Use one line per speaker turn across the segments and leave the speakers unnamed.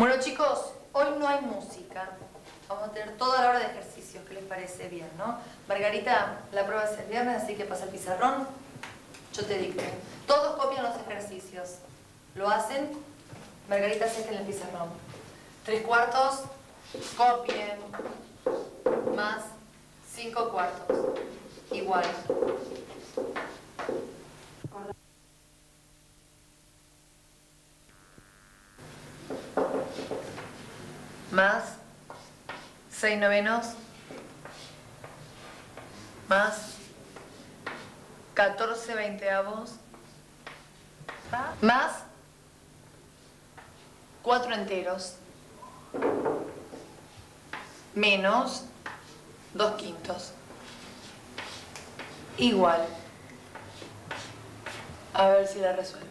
Bueno, chicos, hoy no hay música. Vamos a tener toda la hora de ejercicios, que les parece bien, no? Margarita, la prueba es el viernes, así que pasa el pizarrón. Yo te digo, todos copian los ejercicios. ¿Lo hacen? Margarita, se en el pizarrón. Tres cuartos, copien. Más cinco cuartos. Igual. Más. Seis novenos. Más. Catorce veinteavos. Más. Cuatro enteros. Menos. Dos quintos. Igual. A ver si la resuelve.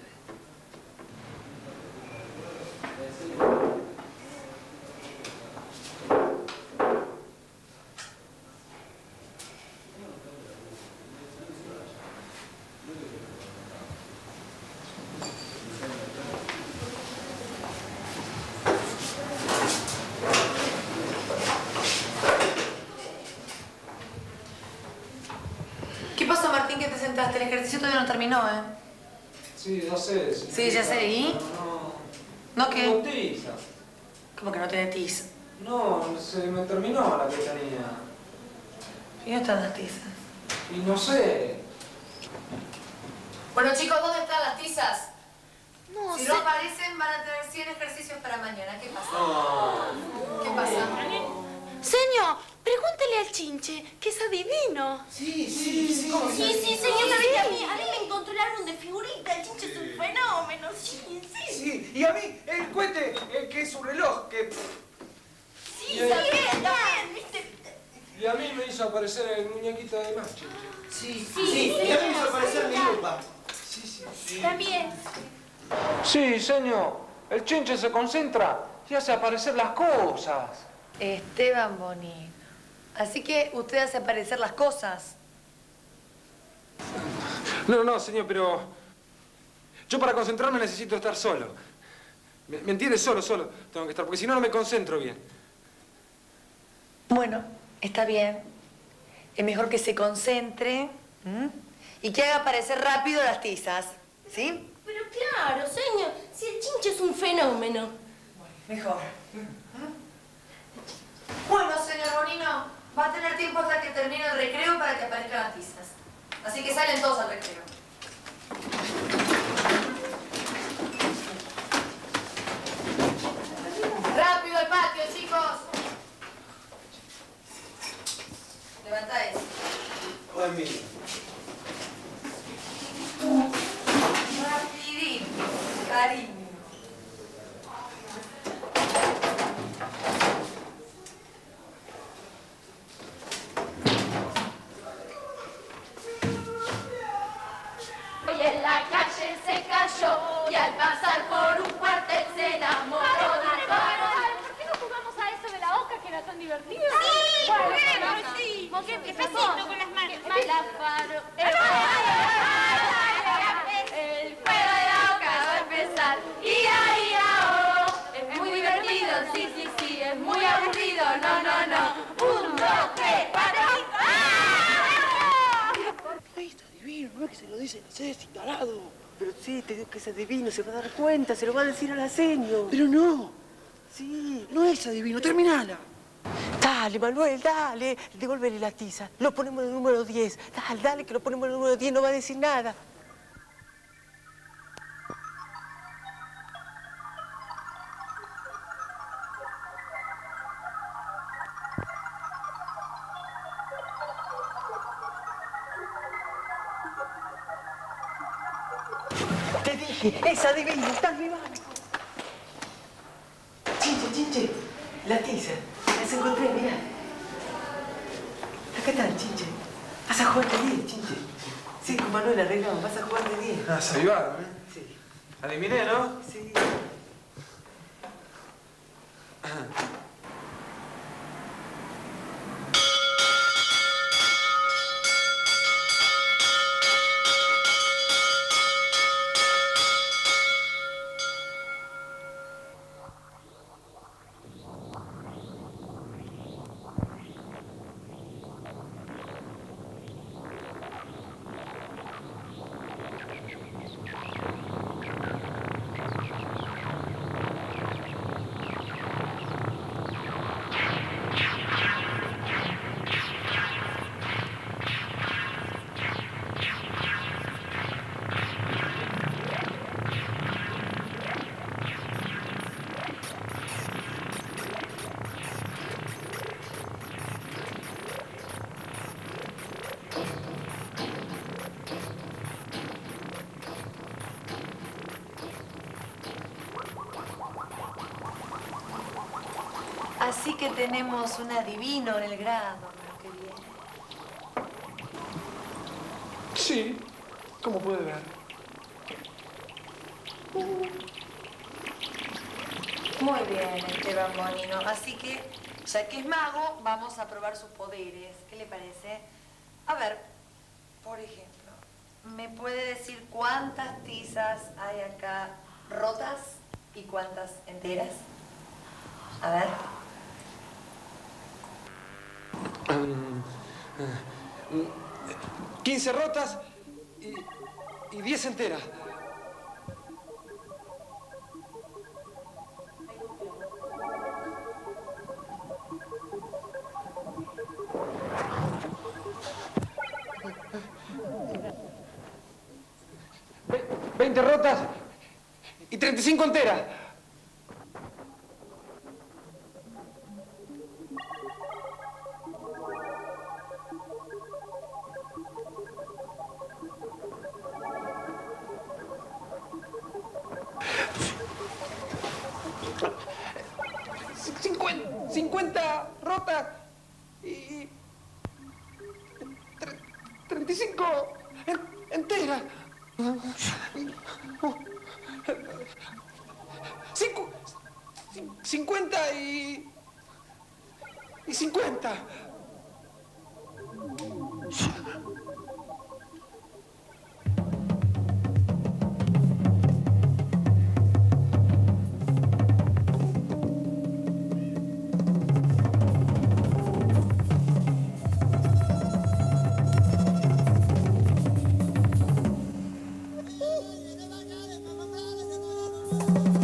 ¿Qué pasó, Martín, que te sentaste? El ejercicio todavía no terminó, ¿eh?
Sí, ya sé.
Sí, ya sé. ¿Y?
No.
¿No qué?
No tiza.
¿Cómo que no tiene tiza?
No, se me terminó la que tenía.
¿Y dónde están las tizas?
Y no sé.
Bueno, chicos, ¿dónde están las tizas?
No,
si
se-
no aparecen, van a tener 100 ejercicios para mañana. ¿Qué pasa? ¿Qué pasa?
Señor, pregúntele al chinche, que es adivino.
Sí, sí, sí. ¿Cómo
Sí, sí, señor, ¿sabe que a mí, a mí me encontró el álbum de figuritas, el chinche es un fenómeno, sí, sí.
Sí, y a mí el cuete, el que es un reloj, que...
Sí, también, también, viste.
Y a mí me hizo aparecer el muñequito de Machi.
Sí,
Sí,
y a mí me hizo parecer mi lupa. Sí, sí, sí.
También.
Sí, señor. El chinche se concentra y hace aparecer las cosas.
Esteban Bonino. Así que usted hace aparecer las cosas.
No, no, señor, pero... Yo para concentrarme necesito estar solo. ¿Me, me entiende? Solo, solo. Tengo que estar, porque si no, no me concentro bien.
Bueno, está bien. Es mejor que se concentre ¿m? y que haga aparecer rápido las tizas. ¿Sí?
Pero claro, señor, si el chinche es un fenómeno.
Mejor. Bueno, señor Bonino, va a tener tiempo hasta que termine el recreo para que aparezcan las tizas. Así que salen todos al recreo. ¡Rápido al patio, chicos! Levanta eso.
Y en la calle se cayó y al pasar por un cuartel se enamoró de un.
¿Por qué no jugamos a eso de la oca que era tan divertido?
Sí, juguemos,
sí.
sí.
¿Con qué Despacito con las manos.
La no
dicen a Ceci, tarado. Pero sí, te digo que es adivino, se va a dar cuenta, se lo va a decir a la seño. Pero no. Sí. No es adivino, terminala. Dale, Manuel, dale. Devolvele la tiza. Lo ponemos en el número 10. Dale, dale, que lo ponemos en el número 10, no va a decir nada. Te dije, es adivino, está vivando. Chinche, chinche, la tiza. Las encontré, mirá. Acá están, chinche. Vas a jugar de 10, chinche. Sí, con Manuel arreglamos, vas a jugar de 10.
Ah, se avivaron, ¿eh?
Sí,
Adiviné, ¿no?
sí.
Así que tenemos un adivino en el grado, lo que viene.
Sí, como puede ver.
Muy bien, Esteban Bonino. Así que, ya que es mago, vamos a probar sus poderes. ¿Qué le parece? A ver, por ejemplo, ¿me puede decir cuántas tizas hay acá rotas y cuántas enteras? A ver.
15 rotas y, y 10 enteras. Ve- 20 rotas y 35 enteras. 35 en- 50 y... y 50.
you